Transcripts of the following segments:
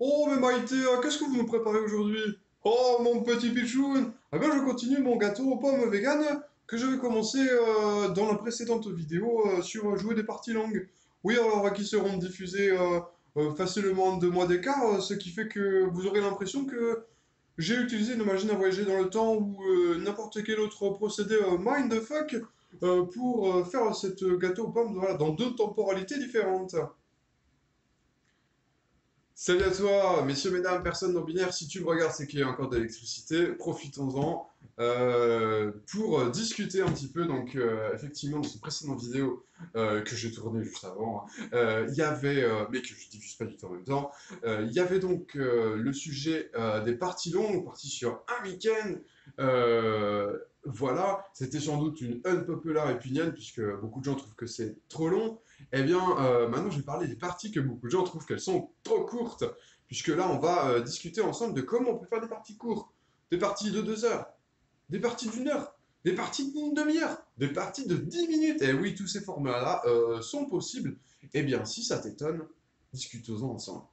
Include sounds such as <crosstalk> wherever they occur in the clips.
Oh, mais Maïté, euh, qu'est-ce que vous nous préparez aujourd'hui? Oh, mon petit pichoun Ah bien, je continue mon gâteau aux pommes vegan que j'avais commencé euh, dans la précédente vidéo euh, sur jouer des parties longues. Oui, alors qui seront diffusées euh, euh, facilement en deux mois d'écart, euh, ce qui fait que vous aurez l'impression que j'ai utilisé une machine à voyager dans le temps ou euh, n'importe quel autre procédé euh, mindfuck euh, pour euh, faire cette gâteau aux pommes dans deux temporalités différentes. Salut à toi, messieurs, mesdames, personnes non binaires. Si tu me regardes, c'est qu'il y a encore de l'électricité. Profitons-en euh, pour discuter un petit peu. Donc, euh, effectivement, dans une précédente vidéo euh, que j'ai tournée juste avant, il y avait, mais que je diffuse pas du tout en même temps, il y avait donc le sujet des parties longues, parties sur un week-end. Euh, voilà, c'était sans doute une unpopular opinion puisque beaucoup de gens trouvent que c'est trop long. Eh bien, euh, maintenant, je vais parler des parties que beaucoup de gens trouvent qu'elles sont trop courtes, puisque là, on va euh, discuter ensemble de comment on peut faire des parties courtes, des parties de deux heures, des parties d'une heure, des parties d'une demi-heure, des parties de 10 minutes. Et oui, tous ces formats-là sont possibles. Eh bien, si ça t'étonne, discutons-en ensemble.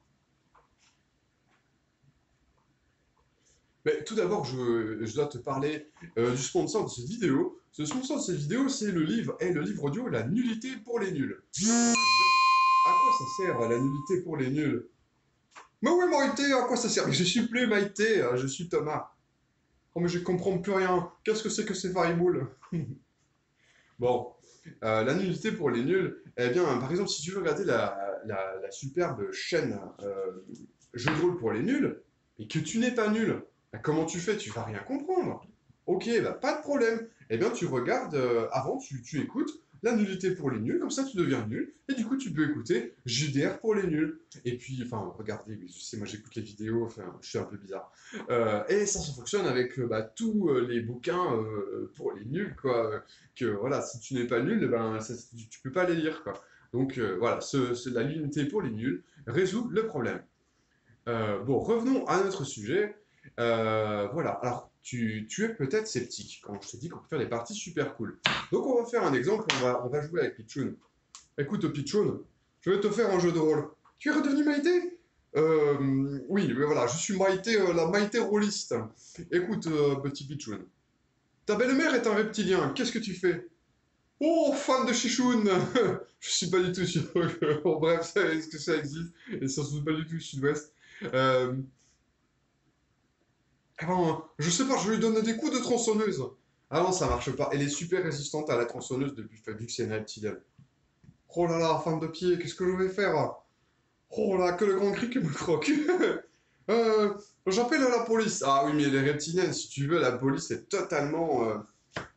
Mais tout d'abord, je, dois te parler euh, du sponsor de cette vidéo. Ce sponsor de cette vidéo, c'est le livre, et le livre audio La nullité pour les nuls. À quoi ça sert la nullité pour les nuls? Mais ouais, Maïté, à quoi ça sert? Je suis plus Maïté, hein, je suis Thomas. Oh, mais je comprends plus rien. Qu'est-ce que c'est que ces variables? <laughs> Bon, euh, la nullité pour les nuls, eh bien, par exemple, si tu veux regarder la, superbe chaîne euh, Jeux de rôle pour les nuls, et que tu n'es pas nul, bah, comment tu fais? Tu vas rien comprendre. Ok, bah, pas de problème. Eh bien, tu regardes, euh, avant, tu, écoutes la nullité pour les nuls, comme ça tu deviens nul, et du coup tu peux écouter JDR pour les nuls. Et puis, enfin, regardez, je sais, moi j'écoute les vidéos, je suis un peu bizarre. Euh, et ça, ça fonctionne avec euh, bah, tous les bouquins pour les nuls, quoi. Que voilà, si tu n'es pas nul, ben, tu, tu peux pas les lire, quoi. Donc voilà, la l'unité pour les nuls résout le problème. Bon, revenons à notre sujet. Euh, voilà, alors tu, es peut-être sceptique quand je te dis qu'on peut faire des parties super cool. Donc on va faire un exemple, on va, jouer avec Pichoun. Écoute Pichoun, je vais te faire un jeu de rôle. Tu es redevenu Maïté? Euh, oui, mais voilà, je suis Maïté, euh, la Maïté rôliste. Écoute, petit Pichoun, ta belle-mère est un reptilien, qu'est-ce que tu fais? Oh, fan de Chichoun! <laughs> Je suis pas du tout sûr que... <laughs> Bref, est-ce que ça existe? Et ça se pas du tout sud-ouest. Eh ben, je sais pas, je lui donne des coups de tronçonneuse. Ah non, ça marche pas. Elle est super résistante à la tronçonneuse depuis vu que c'est une reptilienne. Oh là là, femme de pied, qu'est-ce que je vais faire? Oh là, que le grand cri qui me croque. <laughs> Euh, j'appelle la police. Ah oui, mais les reptiliennes, si tu veux, la police est totalement, euh,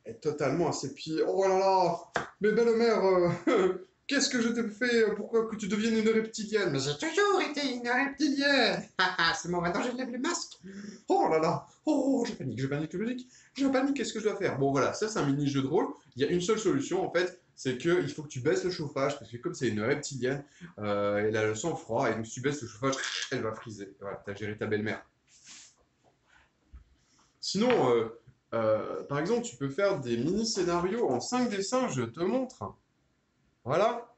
est totalement à ses pieds. Oh là là, mais belle-mère, euh, <laughs> qu'est-ce que je t'ai fait pour que tu deviennes une reptilienne? Mais j'ai toujours été une reptilienne. Haha, <laughs> c'est bon, maintenant je lève le masque. Oh là là, oh, je panique, je panique, je panique, je panique, qu'est-ce que je dois faire? Bon voilà, ça c'est un mini jeu de rôle. Il y a une seule solution en fait, c'est que il faut que tu baisses le chauffage parce que comme c'est une reptilienne, euh, elle a le sang froid et donc si tu baisses le chauffage, elle va friser. Voilà, t'as géré ta belle-mère. Sinon, euh, euh, par exemple, tu peux faire des mini-scénarios en 5 dessins, je te montre. Voilà.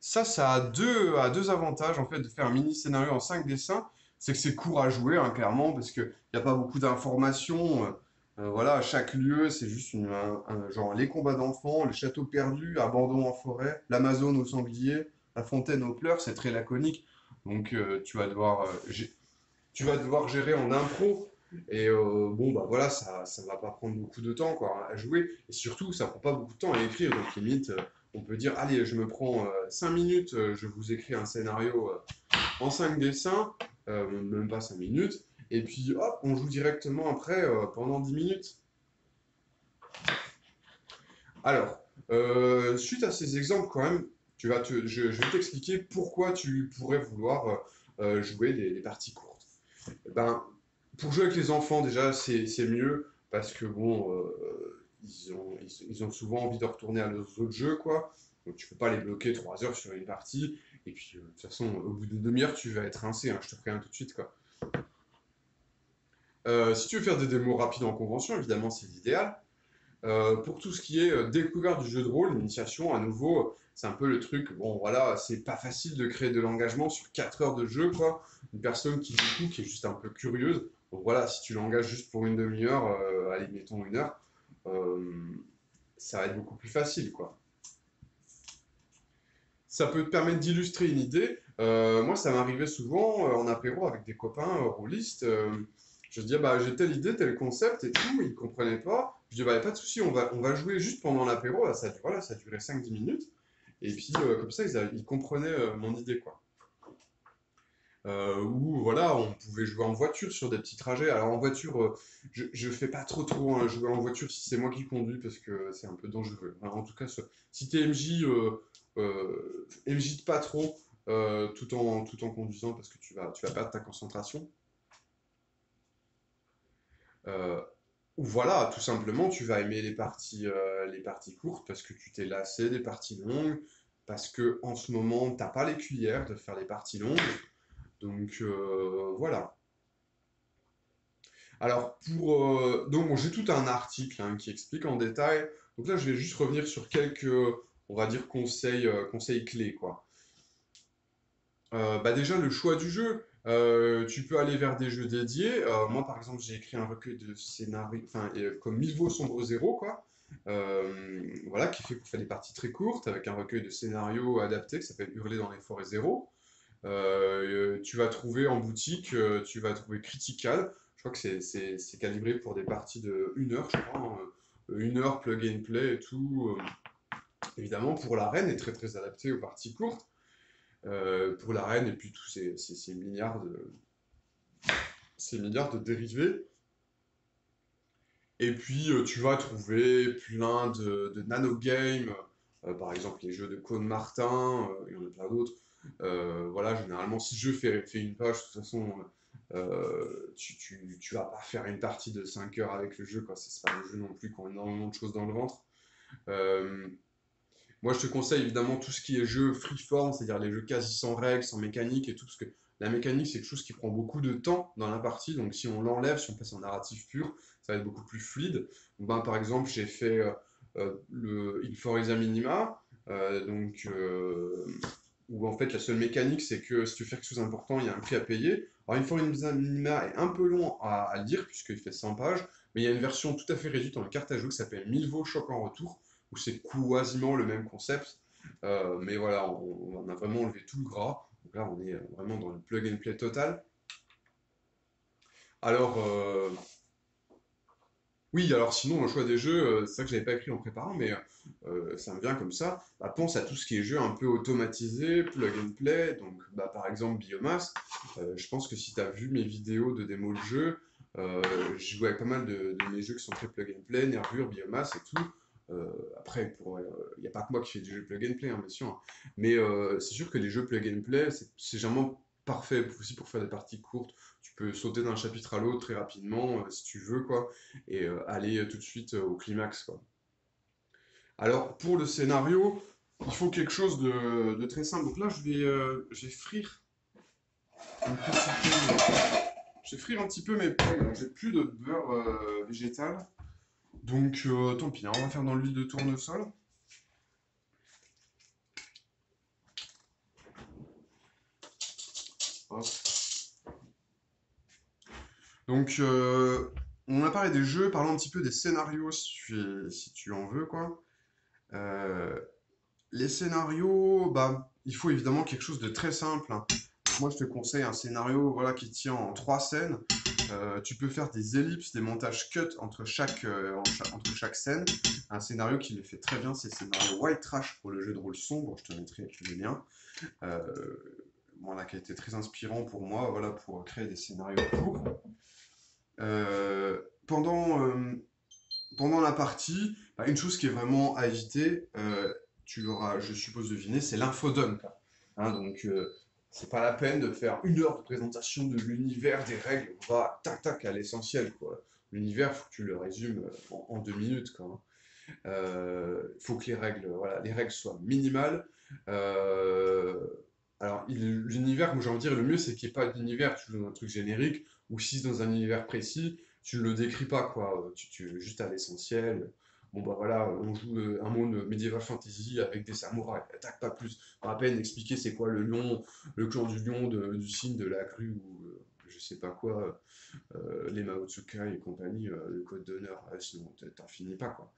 Ça, ça a deux, a deux avantages en fait de faire un mini-scénario en 5 dessins. C'est que c'est court à jouer, hein, clairement, parce qu'il n'y a pas beaucoup d'informations. euh, euh, voilà, chaque lieu, c'est juste une, un- un- genre les combats d'enfants, le château perdu, abandon en forêt, l'Amazone au sanglier, la fontaine aux pleurs, c'est très laconique. Donc euh, tu vas devoir, tu vas devoir gérer en impro. Et bon, bah voilà, ça, ça va pas prendre beaucoup de temps quoi, à jouer. Et surtout, ça prend pas beaucoup de temps à écrire. Donc limite, on peut dire, allez, je me prends 5 minutes, euh, je vous écris un scénario euh, en 5 dessins, euh, même pas 5 minutes. Et puis hop, on joue directement après euh, pendant 10 minutes. Alors, euh, suite à ces exemples quand même, tu vas te, je, vais t'expliquer pourquoi tu pourrais vouloir euh, euh, jouer des, parties courtes. Eh Ben, pour jouer avec les enfants, déjà, c'est mieux parce que bon, euh, ils ont, ils, ont souvent envie de retourner à leurs autres jeux, quoi. Donc tu peux pas les bloquer 3 heures sur une partie. Et puis, euh, de toute façon, au bout d'une demi-heure, tu vas être rincé, hein, je te préviens tout de suite, quoi. Euh, si tu veux faire des démos rapides en convention, évidemment, c'est l'idéal. Euh, pour tout ce qui est découverte du jeu de rôle, initiation, à nouveau, C'est un peu le truc, bon voilà, c'est pas facile de créer de l'engagement sur 4 heures de jeu, quoi. Une personne qui, du coup, qui est juste un peu curieuse, donc voilà, si tu l'engages juste pour une demi-heure, allez, mettons une heure, ça va être beaucoup plus facile, quoi. Ça peut te permettre d'illustrer une idée. Euh, moi, ça m'arrivait souvent en apéro avec des copains rôlistes. je dis, bah, j'ai telle idée, tel concept et tout, ils ne comprenaient pas. Je dis, bah, pas de souci, on va, on va jouer juste pendant l'apéro. Ça, voilà, ça duré 5-10 minutes. Et puis, comme ça, ils, ils comprenaient mon idée, quoi. Euh, où voilà, on pouvait jouer en voiture sur des petits trajets. Alors en voiture, euh, je, ne fais pas trop trop hein, jouer en voiture si c'est moi qui conduis parce que c'est un peu dangereux. en tout cas, si tu es MJ, euh, MJ pas trop tout, en, tout en conduisant parce que tu vas, tu vas perdre ta concentration. ou voilà, tout simplement, tu vas aimer les parties, les parties courtes parce que tu t'es lassé des parties longues, parce que en ce moment, tu n'as pas les cuillères de faire les parties longues. Donc euh, voilà. Alors pour euh, donc j'ai tout un article hein, qui explique en détail. Donc là je vais juste revenir sur quelques on va dire conseils euh, conseils clés quoi. bah déjà le choix du jeu. tu peux aller vers des jeux dédiés. moi, par exemple, j'ai écrit un recueil de scénarios, enfin, comme Milvaux Sombre Zéro, quoi. voilà, qui fait pour faire des parties très courtes, avec un recueil de scénarios adaptés qui s'appelle Hurler dans les forêts zéro. Euh, tu vas trouver en boutique, euh, tu vas trouver Critical. Je crois que c'est calibré pour des parties de 1 heure, je crois. Hein. Une heure plug and play et tout. Euh. Évidemment, pour l'arène, est très très adapté aux parties courtes. pour l'arène et puis tous ces, milliards de ces milliards de dérivés. Et puis tu vas trouver plein de, de nano games, par exemple les jeux de Cone Martin, il y en a plein d'autres. Euh, voilà, généralement, si je fais, une page, de toute façon, euh, tu, tu, vas pas faire une partie de 5 heures avec le jeu, quoi. C'est pas le jeu non plus qui a énormément de choses dans le ventre. Euh, moi, je te conseille évidemment tout ce qui est jeu freeform, c'est-à-dire les jeux quasi sans règles, sans mécanique et tout, parce que la mécanique, c'est quelque chose qui prend beaucoup de temps dans la partie, donc si on l'enlève, si on passe en narratif pur, ça va être beaucoup plus fluide. ben, par exemple, j'ai fait le Il for Minima, donc où en fait la seule mécanique c'est que si tu fais quelque chose d'important, il y a un prix à payer. Alors une fois une minima est un peu long à, lire puisqu'il fait 100 pages, mais il y a une version tout à fait réduite en carte à jouer qui s'appelle Milvo Choc en retour, où c'est quasiment le même concept. Euh, mais voilà, on, a vraiment enlevé tout le gras. Donc là, on est vraiment dans le plug and play total. Alors, euh, oui, alors sinon, le choix des jeux, euh, c'est ça que j'avais pas écrit en préparant, mais euh, ça me vient comme ça. Bah, pense à tout ce qui est jeu un peu automatisé, plug and play. Donc, bah, par exemple, Biomass. Euh, je pense que si tu as vu mes vidéos de démo de jeu, je joue avec pas mal de, mes jeux qui sont très plug and play, Nervure, Biomass et tout. après, il n'y a pas que moi qui fais du jeu plug and play, hein, bien sûr. Mais c'est sûr que les jeux plug and play, c'est généralement parfait aussi pour faire des parties courtes tu peux sauter d'un chapitre à l'autre très rapidement euh, si tu veux, quoi, et euh, aller euh, tout de suite au climax, quoi. Alors, pour le scénario, il faut quelque chose de, très simple. Donc là, je vais, je vais frire un petit peu. Je vais frire un petit peu mes pommes. J'ai plus de beurre végétal. Donc, tant pis, hein, on va faire dans l'huile de tournesol. Donc, euh, on a parlé des jeux, parlons un petit peu des scénarios si tu, en veux, quoi. Euh, les scénarios, bah, il faut évidemment quelque chose de très simple. Hein. Moi, je te conseille un scénario voilà, qui tient en trois scènes. Euh, tu peux faire des ellipses, des montages cut entre chaque, entre chaque scène. Un scénario qui le fait très bien, c'est le scénario White Trash pour le jeu de rôle sombre. Je te mettrai le lien. Voilà, qui a été très inspirant pour moi voilà, pour créer des scénarios courts. Euh, pendant, euh, pendant la partie, bah, une chose qui est vraiment à éviter, euh, tu l'auras, je suppose, deviné, c'est l'infodump. Hein, donc, c'est pas la peine de faire une heure de présentation de l'univers, des règles, on va tac tac à l'essentiel. L'univers, faut que tu le résumes en, deux minutes. Il faut que les règles, voilà, les règles soient minimales. Alors, l'univers, j'ai envie de dire, le mieux, c'est qu'il n'y ait pas d'univers, tu joues dans un truc générique, ou si dans un univers précis, tu ne le décris pas, quoi. Tu, tu juste à l'essentiel. Bon bah voilà, on joue euh, un monde médiéval fantasy avec des samouraïs, attaque pas plus. À peine expliquer c'est quoi le lion, le clan du lion, du signe de la grue ou euh, je sais pas quoi, euh, les Mao Tsukai et compagnie, le code d'honneur, sinon t'en finis pas quoi.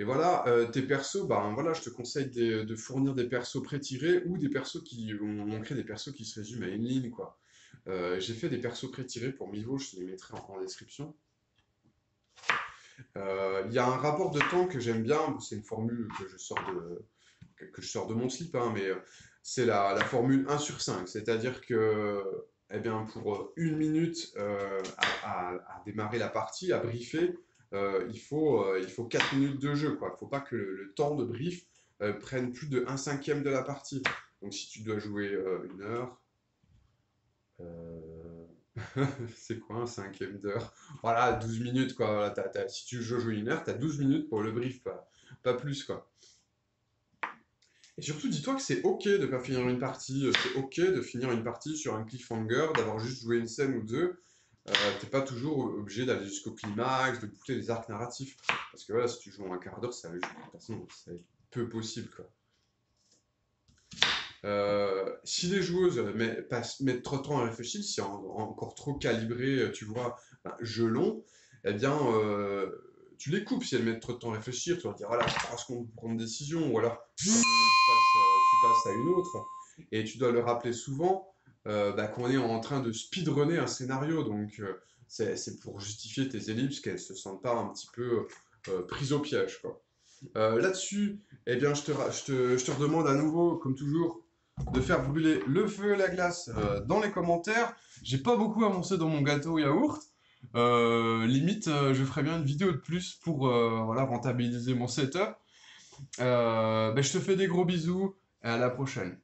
Et voilà, tes persos, bah voilà, je te conseille de, fournir des persos pré-tirés ou des persos qui créé des persos qui se résument à une ligne quoi. J'ai fait des persos pré-tirés pour Mivo, je te les mettrai en description. Euh, il y a un rapport de temps que j'aime bien, c'est une formule que je sors de, que je sors de mon slip, hein, mais euh, c'est la, la, formule 1 sur 5, c'est-à-dire que eh bien, pour une minute euh, à, à, démarrer la partie, à briefer, il, faut, il faut 4 minutes de jeu. Il ne faut pas que le, temps de brief prenne plus de 1 cinquième de la partie. Donc si tu dois jouer une heure, <laughs> c'est quoi un cinquième d'heure? Voilà, 12 minutes quoi. si tu joues une heure, tu as 12 minutes pour le brief, pas, plus quoi. Et surtout, dis-toi que c'est ok de pas finir une partie, euh, c'est ok de finir une partie sur un cliffhanger, d'avoir juste joué une scène ou deux. Euh, t'es pas toujours obligé d'aller jusqu'au climax, de boucler les arcs narratifs. Parce que voilà, si tu joues un quart d'heure, ça, c'est peu possible quoi. Euh, si les joueuses mettent trop de temps à réfléchir, si encore trop calibré, tu vois, ben, jeu long, eh bien, euh, tu les coupes si elles mettent trop de temps à réfléchir. Tu vas dire, voilà, parce qu'on prend une décision, ou alors tu passes, à une autre. Et tu dois le rappeler souvent euh, bah, qu'on est en train de speedrunner un scénario. Donc, c'est pour justifier tes ellipses, qu'elles se sentent pas un petit peu prises au piège. Là-dessus, eh je te, je, te, je te redemande à nouveau, comme toujours, de faire brûler le feu et la glace euh, dans les commentaires. J'ai pas beaucoup avancé dans mon gâteau yaourt. Euh, limite, euh, je ferai bien une vidéo de plus pour voilà, rentabiliser mon setup. Ben, je te fais des gros bisous et à la prochaine.